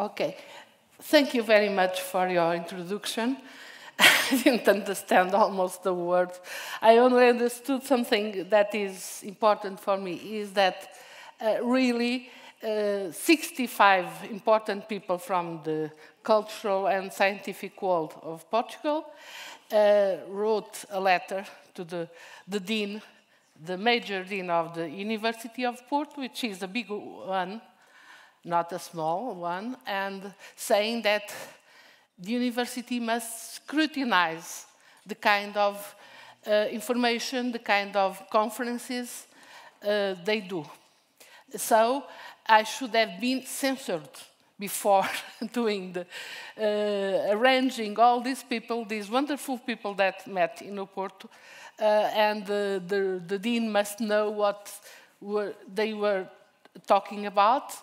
Okay. Thank you very much for your introduction. I didn't understand almost the words. I only understood something that is important for me is that uh, really uh, 65 important people from the cultural and scientific world of Portugal uh, wrote a letter to the, the dean, the major dean of the University of Porto, which is a big one, not a small one, and saying that the university must scrutinize the kind of uh, information, the kind of conferences uh, they do. So I should have been censored before doing the, uh, arranging all these people, these wonderful people that met in Oporto, uh, and the, the, dean must know what were, they were talking about,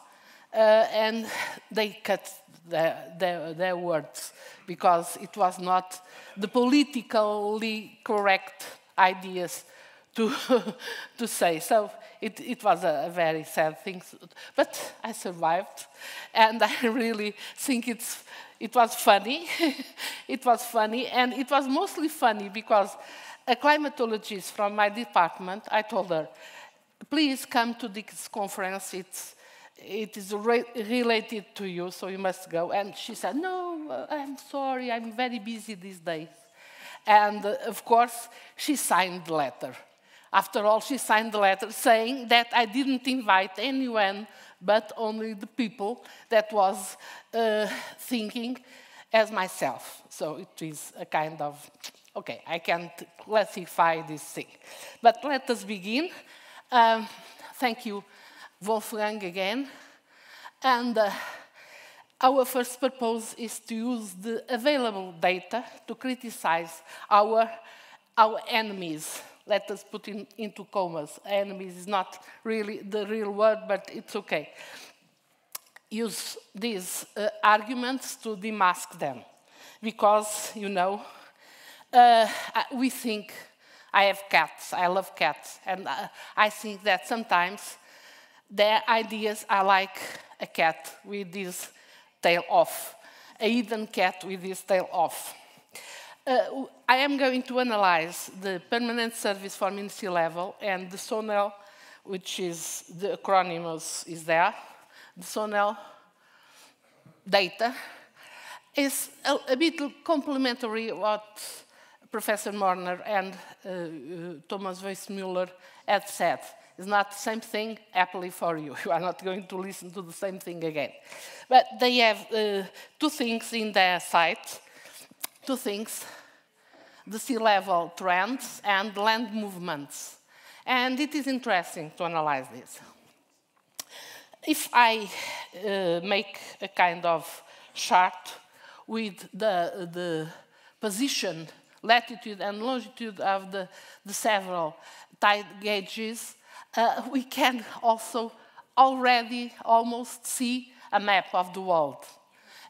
Uh, and they cut their, their, their, words because it was not the politically correct ideas to, to say. So it, it was a, a, very sad thing, but I survived, and I really think it's, it was funny. it was funny, and it was mostly funny because a climatologist from my department, I told her, please come to this conference, it's, it is re related to you, so you must go. And she said, no, I'm sorry, I'm very busy these days. And uh, of course, she signed the letter. After all, she signed the letter saying that I didn't invite anyone but only the people that was uh, thinking as myself. So it is a kind of, okay, I can't classify this thing. But let us begin. Um, thank you, Wolfgang, again. And uh, our first purpose is to use the available data to criticize our, our enemies let us put in, into commas. Enemies is not really the real word, but it's okay. Use these uh, arguments to demask them. Because, you know, uh, we think, I have cats, I love cats, and uh, I think that sometimes their ideas are like a cat with his tail off, a hidden cat with his tail off. Uh, I am going to analyze the permanent service for mean sea level and the SONEL, which is the acronym is there, the SONEL data, is a, a bit complementary what Professor Mörner and uh, uh, Thomas Weissmuller had said. It's not the same thing, happily for you. You are not going to listen to the same thing again. But they have uh, two things in their site, two things the sea level trends and land movements. And it is interesting to analyze this. If I uh, make a kind of chart with the, the position, latitude and longitude of the, the several tide gauges, uh, we can also already almost see a map of the world.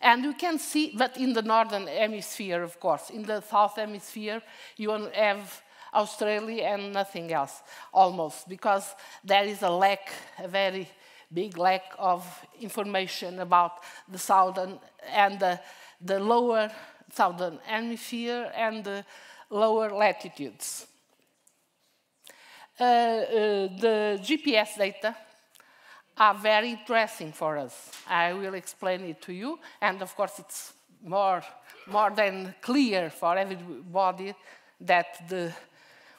And you can see that in the northern hemisphere, of course. In the south hemisphere, you have Australia and nothing else, almost, because there is a lack, a very big lack of information about the southern and the, the lower southern hemisphere and the lower latitudes. Uh, uh, the GPS data are very interesting for us. I will explain it to you, and of course it's more, more than clear for everybody that the,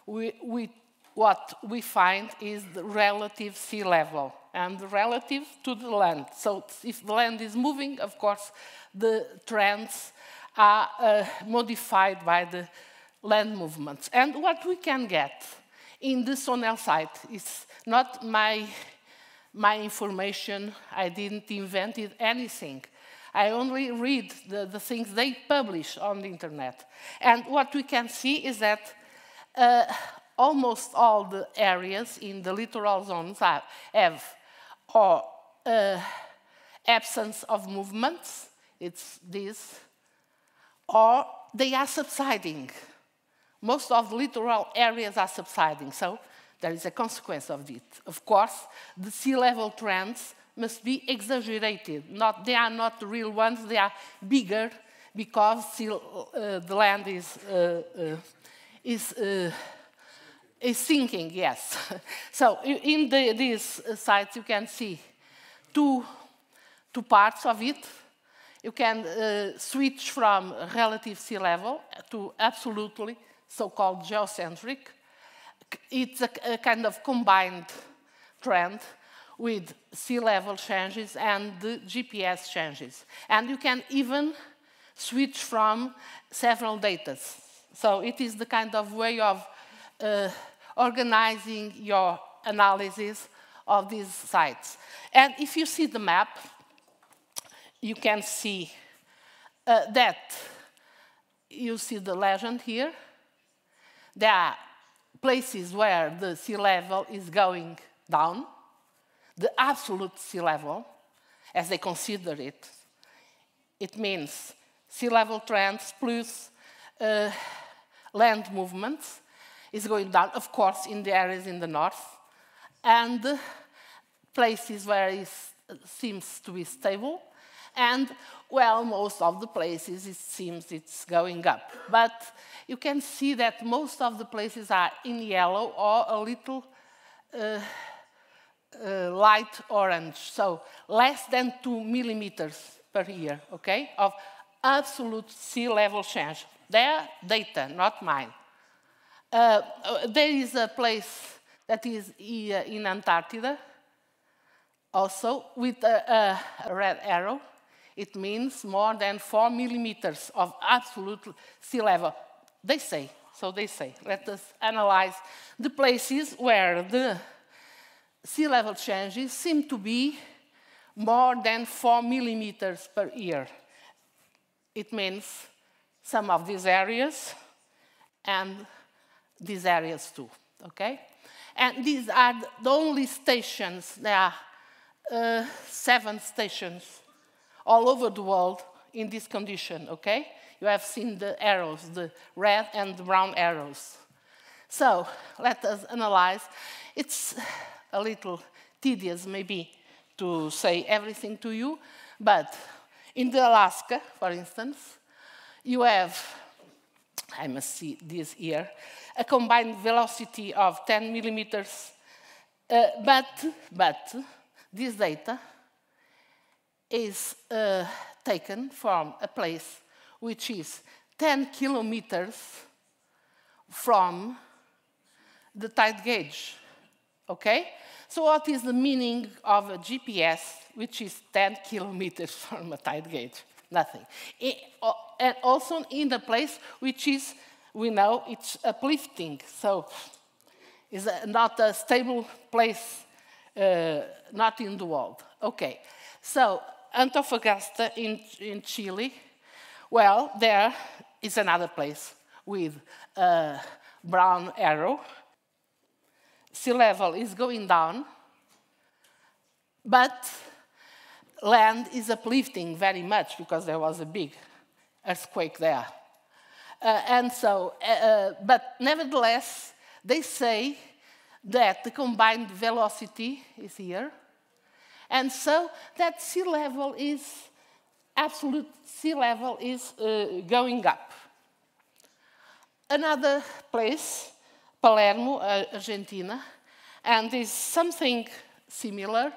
we, we, what we find is the relative sea level and relative to the land. So if the land is moving, of course, the trends are uh, modified by the land movements. And what we can get in the SONEL site It's not my my information. I didn't invent anything. I only read the, the, things they publish on the internet. And what we can see is that uh, almost all the areas in the littoral zones have, have or uh, absence of movements, it's this, or they are subsiding. Most of the littoral areas are subsiding. So there is a consequence of it. Of course, the sea level trends must be exaggerated. Not, they are not the real ones, they are bigger because still, uh, the land is, uh, uh, is, uh, is sinking, yes. so in the, these sites you can see two, two parts of it. You can uh, switch from relative sea level to absolutely so-called geocentric. It's a, a kind of combined trend with sea level changes and the GPS changes. And you can even switch from several data. So it is the kind of way of uh, organizing your analysis of these sites. And if you see the map, you can see uh, that you see the legend here. There are places where the sea level is going down, the absolute sea level, as they consider it. It means sea level trends plus uh, land movements is going down, of course, in the areas in the north, and places where it seems to be stable, and, well, most of the places it seems it's going up. But you can see that most of the places are in yellow or a little uh, uh, light orange, so less than two millimeters per year, okay, of absolute sea level change. Their data, not mine. Uh, uh there is a place that is in Antarctica, also with a, a red arrow. It means more than four millimeters of absolute sea level. They say, so they say. Let us analyze the places where the sea level changes seem to be more than four millimeters per year. It means some of these areas and these areas too, okay? And these are the only stations, there are uh, seven stations all over the world in this condition, okay? You have seen the arrows, the red and the brown arrows. So let us analyze. It's a little tedious maybe to say everything to you, but in the Alaska, for instance, you have, I must see this here, a combined velocity of 10 millimeters, uh, but, but this data is uh, taken from a place which is 10 kilometers from the tide gauge okay? So what is the meaning of a GPS which is 10 kilometers from a tide gauge? Nothing. It, and also in the place which is, we know, it's uplifting. So it's not a stable place, uh, not in the world. Okay, so Antofagasta in, in Chile, well, there is another place with a brown arrow, sea level is going down, but land is uplifting very much because there was a big earthquake there. Uh, and so, uh, uh, but nevertheless, they say that the combined velocity is here. And so that sea level is, absolute sea level is uh, going up. Another place Palermo, uh, Argentina, and is something similar,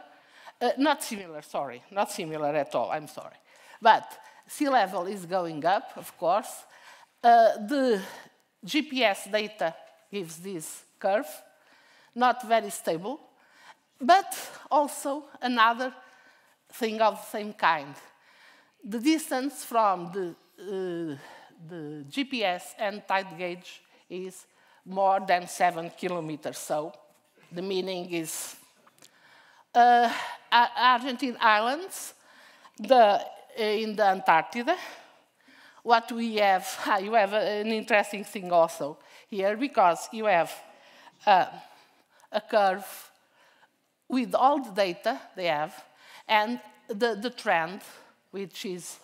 uh, not similar, sorry, not similar at all, I'm sorry. But sea level is going up, of course. Uh, the GPS data gives this curve, not very stable, but also another thing of the same kind. The distance from the, uh, the GPS and tide gauge is more than seven kilometers. So the meaning is uh, Argentine islands, the, in the Antarctica. What we have, you have an interesting thing also here because you have uh, a curve with all the data they have and the, the trend, which is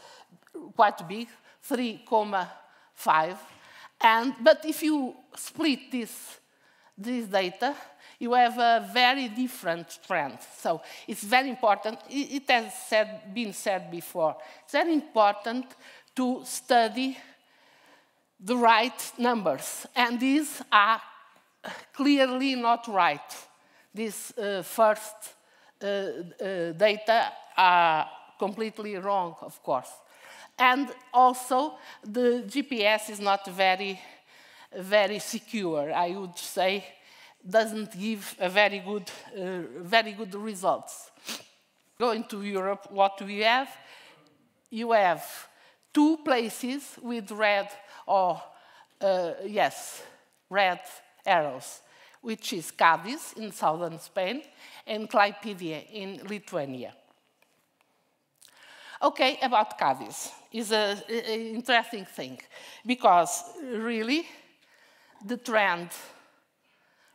quite big, 3,5 and, but if you split this this data, you have a very different trend. So it's very important, it, has said, been said before, it's very important to study the right numbers. And these are clearly not right. These uh, first uh, uh, data are completely wrong, of course. And also, the GPS is not very, very secure, I would say, doesn't give a very good, uh, very good results. Going to Europe, what we have? You have two places with red or, uh, yes, red arrows, which is Cadiz in southern Spain and Klaipėda in Lithuania. Okay, about Cadiz is an interesting thing because really the trend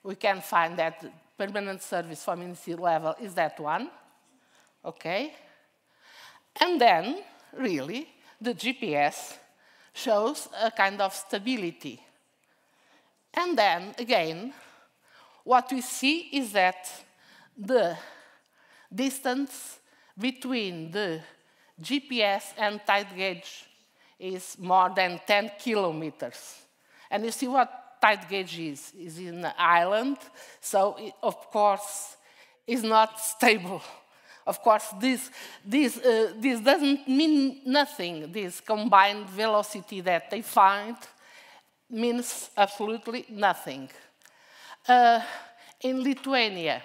we can find that permanent service from sea level is that one, okay? And then, really, the GPS shows a kind of stability. And then, again, what we see is that the distance between the GPS and tide gauge is more than 10 kilometers. And you see what tide gauge is? Is in an island, so it, of course is not stable. Of course, this, this, uh, this doesn't mean nothing. This combined velocity that they find means absolutely nothing. Uh, in Lithuania,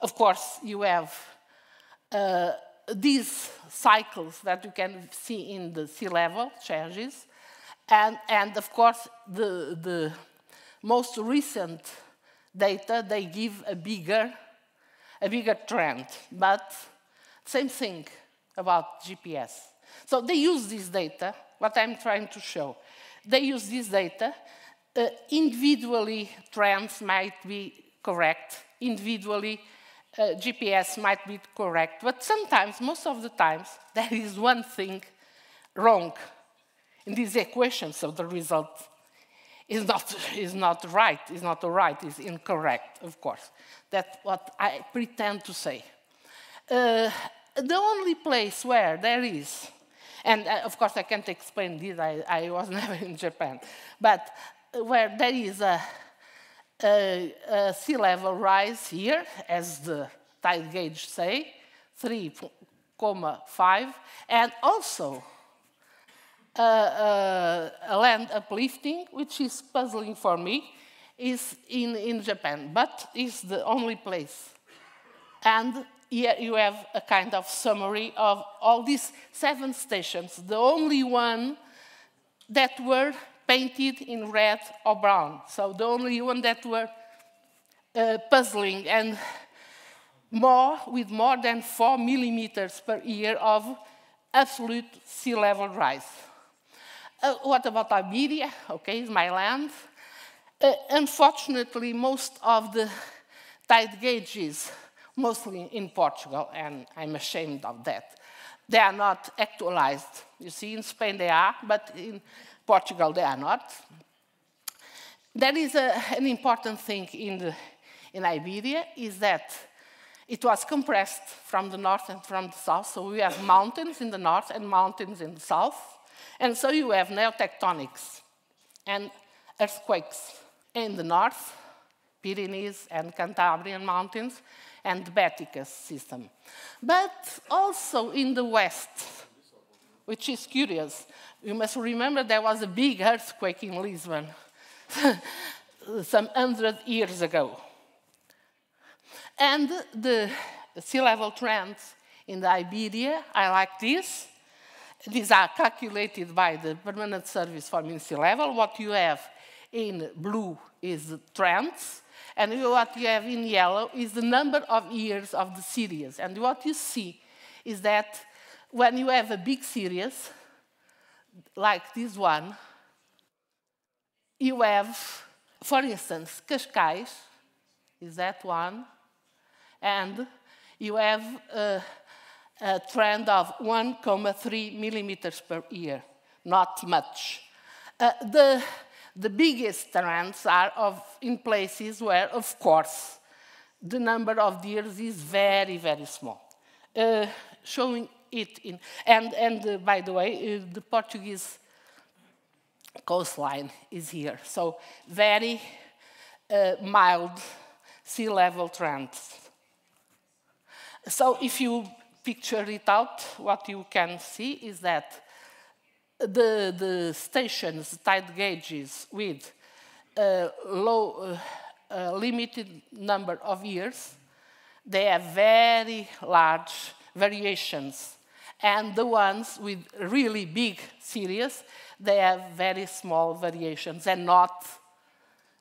of course, you have uh, these cycles that you can see in the sea level changes. And, and of course, the, the most recent data, they give a bigger, a bigger trend. But same thing about GPS. So they use this data, what I'm trying to show. They use this data. Uh, individually, trends might be correct. Individually, uh, GPS might be correct, but sometimes, most of the times, there is one thing wrong in these equations, so the result is not, is not right, is not right, is incorrect, of course. That's what I pretend to say. Uh, the only place where there is, and uh, of course I can't explain this, I, I was never in Japan, but where there is a a, a sea level rise here, as the tide gauge say, 3,5, and also uh, uh, a land uplifting, which is puzzling for me, is in, in Japan, but is the only place. And here you have a kind of summary of all these seven stations, the only one that were painted in red or brown. So the only one that were uh, puzzling and more with more than four millimeters per year of absolute sea level rise. Uh, what about Iberia? Okay, it's my land. Uh, unfortunately, most of the tide gauges, mostly in Portugal, and I'm ashamed of that, they are not actualized. You see, in Spain they are, but in Portugal, they are not. There is a, an important thing in, the, in Iberia is that it was compressed from the north and from the south. So we have mountains in the north and mountains in the south. And so you have neotectonics and earthquakes in the north, Pyrenees and Cantabrian mountains, and the Baeticus system. But also in the west, which is curious. You must remember there was a big earthquake in Lisbon some hundred years ago. And the sea level trends in the Iberia, I like this. These are calculated by the Permanent Service for Mean Sea Level. What you have in blue is the trends, and what you have in yellow is the number of years of the series. And what you see is that when you have a big series, like this one, you have, for instance, Cascais, is that one, and you have a, a trend of 1,3 millimeters per year, not much. Uh, the, The biggest trends are of, in places where, of course, the number of deers is very, very small. Uh, showing it in, and, and uh, by the way, uh, the Portuguese coastline is here. So very uh, mild sea level trends. So if you picture it out, what you can see is that the, the stations, tide gauges with a low, uh, limited number of years, they have very large variations. And the ones with really big series, they have very small variations and not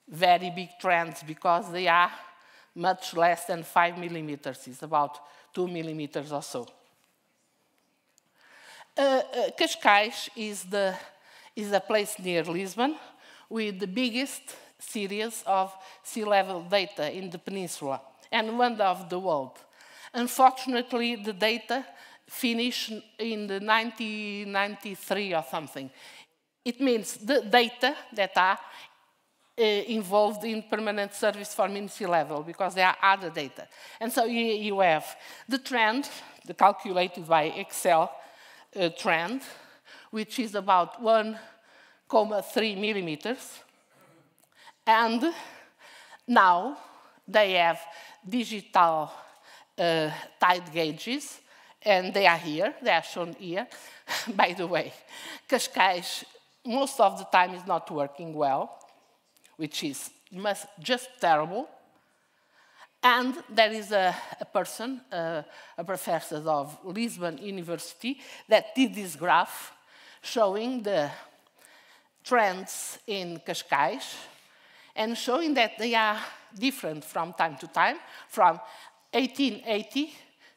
very big trends because they are much less than five millimeters. It's about two millimeters or so. Uh, uh, Cascais is, the, is a place near Lisbon with the biggest series of sea level data in the peninsula and one of the world. Unfortunately, the data finished in the 1993 or something. It means the data that are uh, involved in permanent service for sea level because there are other data. And so you, you have the trend, the calculated by Excel uh, trend, which is about 1,3 millimeters. And now they have digital uh, tide gauges, and they are here, they are shown here. By the way, Cascais most of the time is not working well, which is just terrible. And there is a, a person, uh, a professor of Lisbon University, that did this graph showing the trends in Cascais and showing that they are different from time to time, from 1880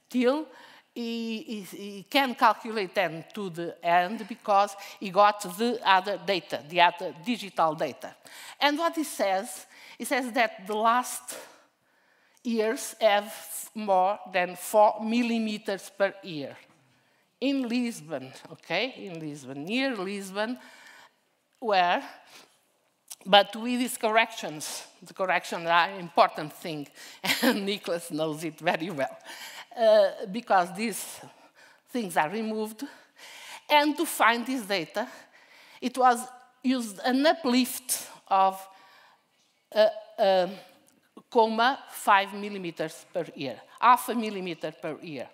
till he, he, he, can calculate them to the end because he got the other data, the other digital data. And what he says, he says that the last years have more than four millimeters per year. In Lisbon, okay, in Lisbon, near Lisbon, where, but with these corrections, the corrections are an important thing, and Nicholas knows it very well, uh, because these things are removed. And to find this data, it was used an uplift of uh, uh, comma 5 millimeters per year, half a millimeter per year.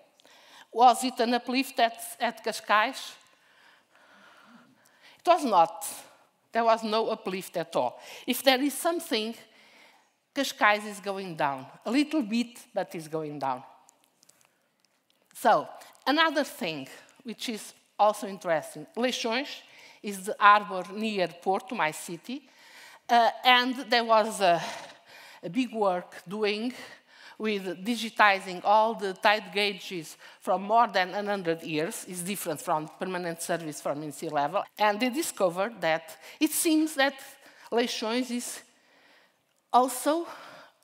Was it an uplift at, at Cascais? It was not. There was no uplift at all. If there is something, Cascais is going down. A little bit, but it's going down. So, another thing which is also interesting, Leixões is the harbor near Porto, my city, uh, and there was a, a big work doing with digitizing all the tide gauges from more than 100 years is different from permanent service from sea level. And they discovered that it seems that Leixões is also,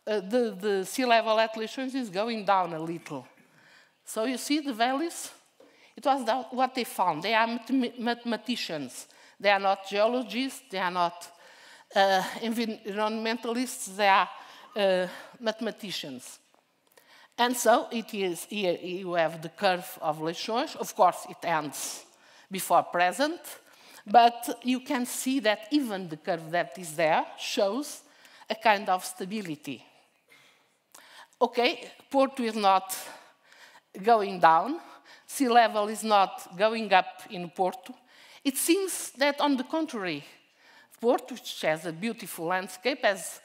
uh, the, the sea level at Leixões is going down a little. So you see the values? It was what they found. They are mathematicians. They are not geologists. They are not uh, environmentalists. They are uh, mathematicians. And so it is here you have the curve of Leixões. Of course, it ends before present, but you can see that even the curve that is there shows a kind of stability. Okay, Porto is not going down, sea level is not going up in Porto. It seems that, on the contrary, Porto, which has a beautiful landscape, as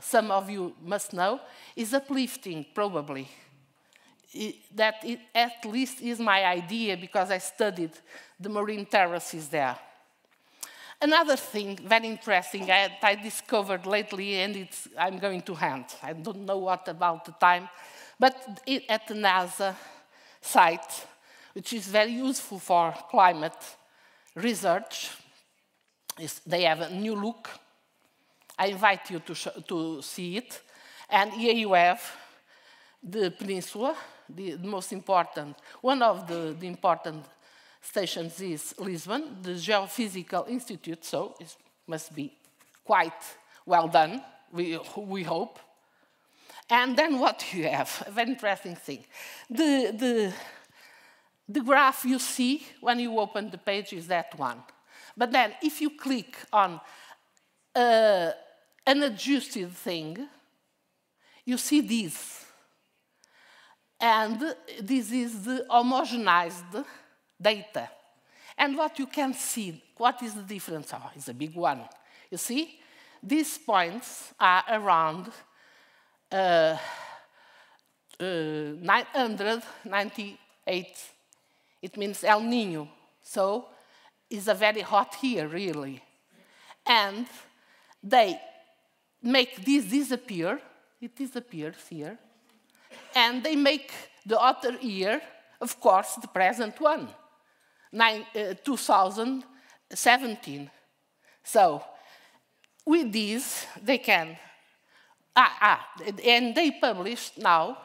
some of you must know, is uplifting, probably. It, that it, at least is my idea because I studied the marine terraces there. Another thing very interesting I, I discovered lately, and I'm going to hand. I don't know what about the time, but it, at NASA site, which is very useful for climate research, is they have a new look I invite you to, to see it. And here you have the peninsula, the, the most important, one of the, the, important stations is Lisbon, the Geophysical Institute, so it must be quite well done, we, we hope. And then what you have, a very interesting thing. The, the, the graph you see when you open the page is that one. But then if you click on uh, an adjusted thing, you see this. And this is the homogenized data. And what you can see, what is the difference? Oh, it's a big one. You see, these points are around 998. It means El Nino. So it's a very hot year, really. And they make this disappear. It disappears here. And they make the other year, of course, the present one, nine, uh, 2017. So with this, they can Ah, ah, and they published now,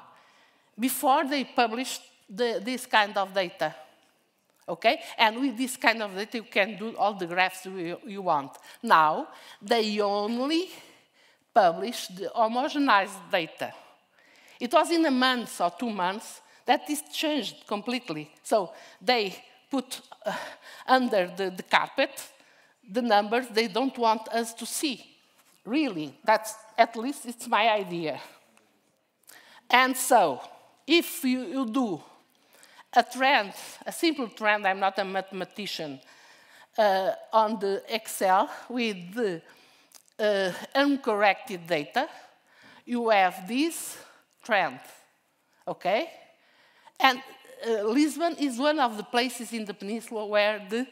before they published the, this kind of data. Okay? And with this kind of data, you can do all the graphs you, you want. Now, they only publish the homogenized data. It was in a month or two months that this changed completely. So they put uh, under the, the carpet the numbers they don't want us to see. Really, that's at least it's my idea. And so, if you, you do a trend, a simple trend, I'm not a mathematician, uh, on the Excel with the uh, uncorrected data, you have this trend, okay? And uh, Lisbon is one of the places in the peninsula where the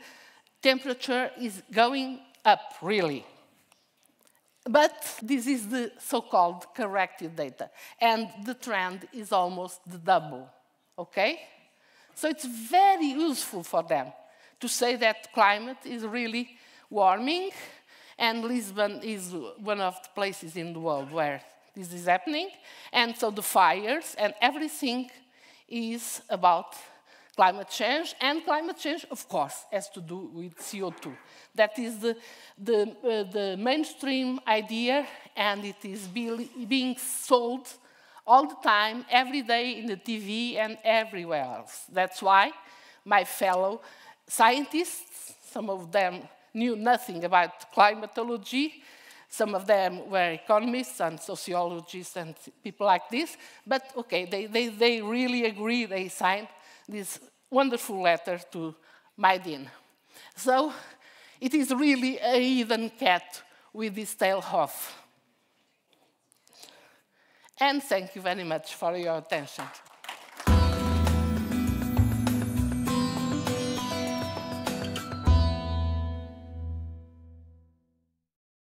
temperature is going up, really. But this is the so-called corrected data, and the trend is almost the double, okay? So it's very useful for them to say that climate is really warming, and Lisbon is one of the places in the world where this is happening, and so the fires and everything is about climate change, and climate change, of course, has to do with CO2. That is the, the, uh, the mainstream idea, and it is be being sold all the time, every day in the TV and everywhere else. That's why my fellow scientists, some of them knew nothing about climatology, some of them were economists and sociologists and people like this, but okay, they, they, they really agree, they signed this wonderful letter to my dean. So it is really a hidden cat with his tail off. And thank you very much for your attention.